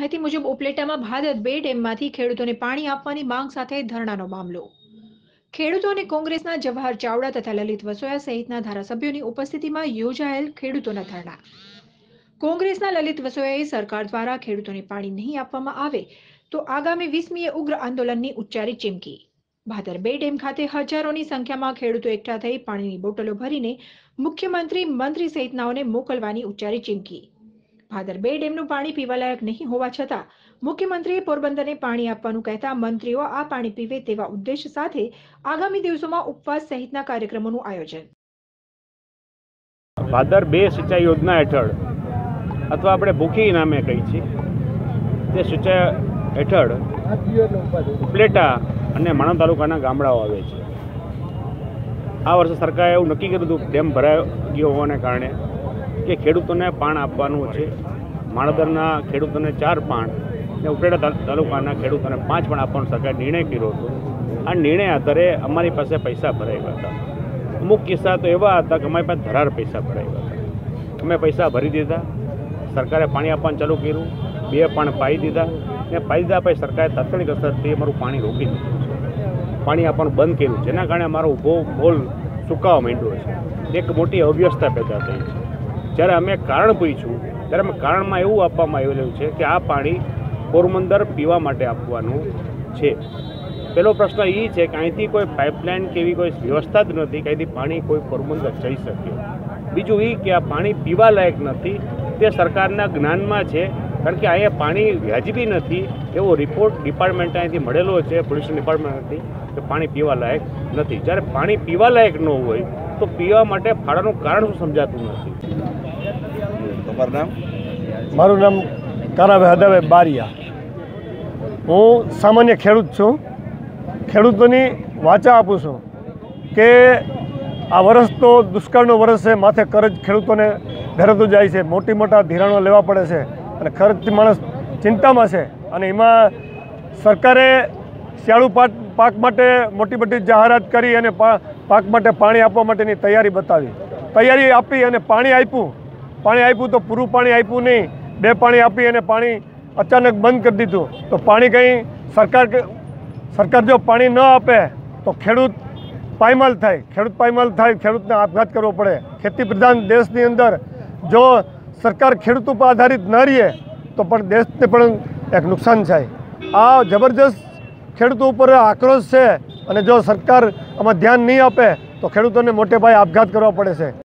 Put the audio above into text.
માહિતી મુજબ, ઉપલેટામાં ભાદર બે ડેમમાંથી ખેડૂતોને પાણી આપવાની માંગ સાથે ધરણાનો મામલો. ખેડૂતો અને કોંગ્રેસના જવાહર ચાવડા તથા લલિત વસોયા સહિતના ધારાસભ્યોની ઉપસ્થિતિમાં યોજાયેલ ખેડૂતોના ધરણા. કોંગ્રેસના લલિત વસોયાએ સરકાર દ્વારા ખેડૂતોને પાણી નહીં આપવામાં આવે તો આગામી વીસમીએ ઉગ્ર આંદોલનની ઉચ્ચારી ચીમકી. ભાદર બે ડેમ ખાતે હજારોની સંખ્યામાં ખેડૂતો એકઠા થઈ પાણીની બોટલો ભરીને મુખ્યમંત્રી, મંત્રી સહિતનાઓને મોકલવાની ઉચ્ચારી ચીમકી. ભાદર બે ડેમનું પાણી પીવાલાયક નહીં હોવા છતાં મુખ્યમંત્રીએ પોરબંદરને પાણી આપવાનું કહેતા મંત્રીઓ આ પાણી પીવે તેવા ઉદ્દેશ સાથે આગામી દિવસોમાં ઉપવાસ સહિતના કાર્યક્રમોનું આયોજન. ભાદર બે સિંચાઈ યોજના હેઠળ, અથવા આપણે ભૂખી નામે કહી છીએ, તે સિંચાઈ હેઠળ ઉપલેટા અને માણવ તાલુકાના ગામડાઓ આવે છે. આ વર્ષે સરકારે એવું નક્કી કર્યું હતું ડેમ ભરાઈ ગયો હોવાને કારણે કે ખેડૂતોને પાણ આપવાનું છે. માણદરના ખેડૂતોને ચાર પાણ અને ઉપરેડા તાલુકાના ખેડૂતોને પાંચ પણ આપવાનો સરકારે નિર્ણય કર્યો હતો. આ નિર્ણય આધારે અમારી પાસે પૈસા ભરાયા હતા. અમુક કિસ્સા તો એવા હતા કે અમારી પાસે ધરાર પૈસા ભરાયા હતા. અમે પૈસા ભરી દીધા, સરકારે પાણી આપવાનું ચાલુ કર્યું, બે પાણ પાઈ દીધા ને પાઈ દીધા પછી સરકારે તાત્કાલિક અસરથી અમારું પાણી રોકી દીધું પાણી આપવાનું બંધ કર્યું જેના કારણે અમારો ઊભો બોલ સુકાવા માંડ્યો છે. એક મોટી અવ્યવસ્થા પેદા થઈ છે. જ્યારે અમે કારણ પૂછ્યું, ત્યારે અમે કારણમાં એવું આપવામાં આવેલું છે કે આ પાણી પોરબંદર પીવા માટે આપવાનું છે. પહેલો પ્રશ્ન એ છે કે અહીંથી કોઈ પાઇપલાઇન કે એવી કોઈ વ્યવસ્થા જ નથી કે અહીંથી પાણી કોઈ પોરબંદર જઈ શકે. બીજું એ કે આ પાણી પીવા લાયક નથી. તે સરકારના જ્ઞાનમાં છે, કારણ કે અહીંયા પાણી વ્યાજબી નથી. એવો રિપોર્ટ ડિપાર્ટમેન્ટ અહીંથી મળેલો છે પોલ્યુશન ડિપાર્ટમેન્ટથી કે પાણી પીવા લાયક નથી. જ્યારે પાણી પીવા લાયક ન હોય તો પીવા માટે ફાળાનું કારણ શું સમજાતું નથી. તમારું નામ? મારું નામ કારાભાઈ હદાભાઈ બારિયા. હું સામાન્ય ખેડૂત છું. ખેડૂતોની વાચા આપું છું કે આ વર્ષ તો દુષ્કાળનો વરસ છે માથે કરજ ખેડૂતોને ભેરતું જાય છે મોટી મોટા ધિરાણો લેવા પડે છે અને ખર્ચ માણસ ચિંતામાં છે અને એમાં સરકારે શિયાળુ પાક પાક માટે મોટી મોટી જાહેરાત કરી અને પા- પાક માટે પાણી આપવા માટેની તૈયારી બતાવી. તૈયારી આપી અને પાણી આપ્યું. પાણી આપ્યું તો પૂરું પાણી આપ્યું નહીં. બે પાણી આપી અને પાણી અચાનક બંધ કરી દીધું. તો પાણી કંઈ સરકાર સરકાર જો પાણી ન આપે તો ખેડૂત પાયમાલ થાય. ખેડૂત પાયમાલ થાય, ખેડૂતને આપઘાત કરવો પડે. ખેતી પ્રધાન દેશની અંદર જો સરકાર ખેડૂત ઉપર આધારિત ન રહીએ તો પણ દેશને પણ એક નુકસાન થાય. આ જબરજસ્ત ખેડૂતો ઉપર આક્રોશ છે. અને જો સરકાર આમાં ધ્યાન નહીં આપે, તો ખેડૂતોને મોટે પાયે આપઘાત કરવા પડે છે.